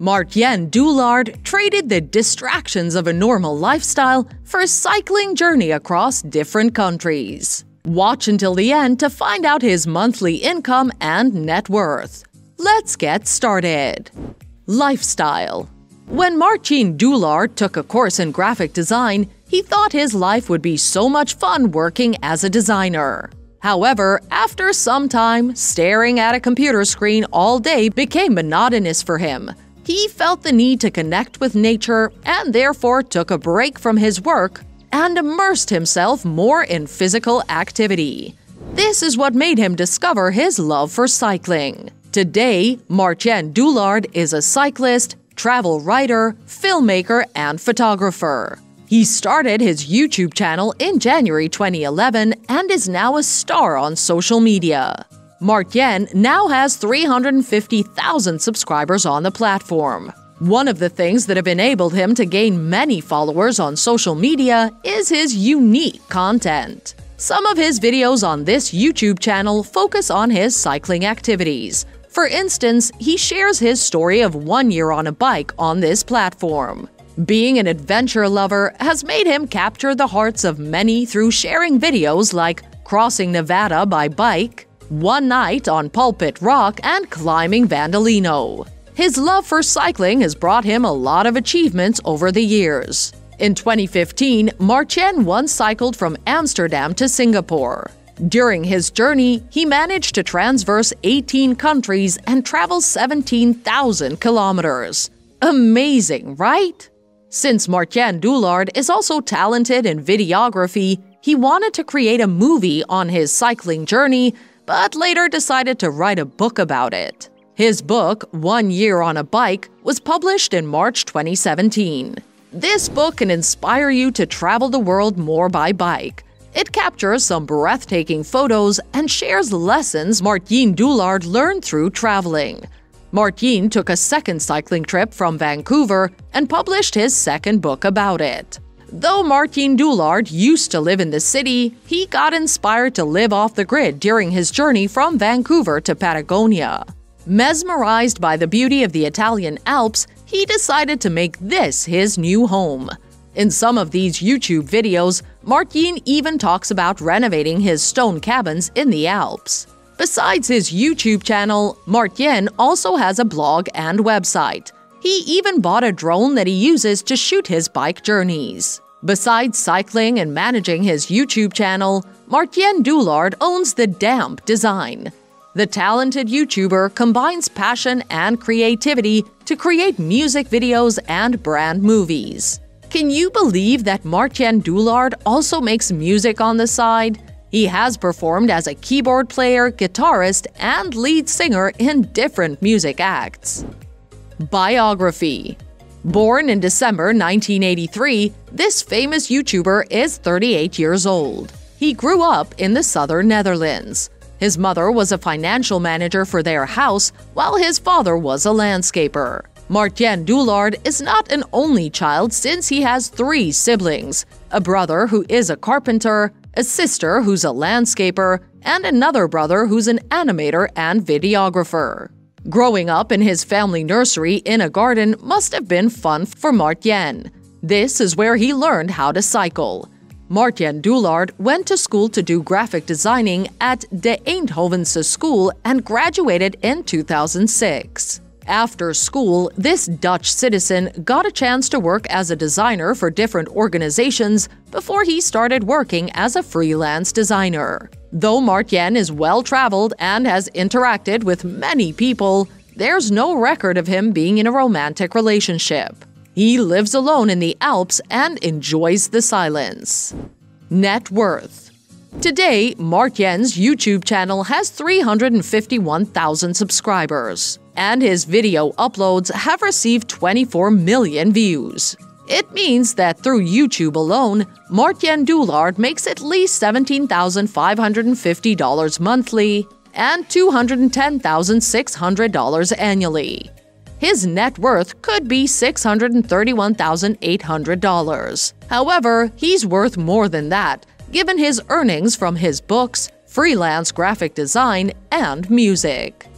Martijn Doolaard traded the distractions of a normal lifestyle for a cycling journey across different countries. Watch until the end to find out his monthly income and net worth. Let's get started. Lifestyle When Martijn Doolaard took a course in graphic design, he thought his life would be so much fun working as a designer. However, after some time, staring at a computer screen all day became monotonous for him. He felt the need to connect with nature and therefore took a break from his work and immersed himself more in physical activity. This is what made him discover his love for cycling. Today, Martijn Doolaard is a cyclist, travel writer, filmmaker, and photographer. He started his YouTube channel in January 2011 and is now a star on social media. Martijn now has 350,000 subscribers on the platform. One of the things that have enabled him to gain many followers on social media is his unique content. Some of his videos on this YouTube channel focus on his cycling activities, for instance, he shares his story of one year on a bike on this platform. Being an adventure lover has made him capture the hearts of many through sharing videos like crossing Nevada by bike, one night on Pulpit Rock, and climbing Vandalino. His love for cycling has brought him a lot of achievements over the years. In 2015, Martijn once cycled from Amsterdam to Singapore. During his journey, he managed to transverse 18 countries and travel 17,000 kilometers. Amazing, right? Since Martijn Doolaard is also talented in videography, he wanted to create a movie on his cycling journey, but later decided to write a book about it. His book, One Year on a Bike, was published in March 2017. This book can inspire you to travel the world more by bike it captures some breathtaking photos and shares lessons Martijn Doolaard learned through traveling. Martijn took a second cycling trip from Vancouver and published his second book about it. Though Martin Doolaard used to live in the city, he got inspired to live off the grid during his journey from Vancouver to Patagonia. Mesmerized by the beauty of the Italian Alps, he decided to make this his new home. In some of these YouTube videos, Martin even talks about renovating his stone cabins in the Alps. Besides his YouTube channel, Martin also has a blog and website. He even bought a drone that he uses to shoot his bike journeys. Besides cycling and managing his YouTube channel, Martijn Doolaard owns the Damp Design. The talented YouTuber combines passion and creativity to create music videos and brand movies. Can you believe that Martijn Doolaard also makes music on the side? He has performed as a keyboard player, guitarist, and lead singer in different music acts. Biography Born in December 1983, this famous YouTuber is 38 years old. He grew up in the southern Netherlands. His mother was a financial manager for their house, while his father was a landscaper. Martijn Doolaard is not an only child since he has three siblings a brother who is a carpenter, a sister who's a landscaper, and another brother who's an animator and videographer. Growing up in his family nursery in a garden must have been fun for Martijn. This is where he learned how to cycle. Martijn Doolaard went to school to do graphic designing at De Eindhovense School and graduated in 2006. After school, this Dutch citizen got a chance to work as a designer for different organizations before he started working as a freelance designer. Though Martijn is well traveled and has interacted with many people, there's no record of him being in a romantic relationship. He lives alone in the Alps and enjoys the silence. Net worth Today, Martijn's YouTube channel has 351,000 subscribers and his video uploads have received 24 million views. It means that through YouTube alone, Martijn Doolaard makes at least $17,550 monthly and $210,600 annually. His net worth could be $631,800. However, he's worth more than that, given his earnings from his books, freelance graphic design, and music.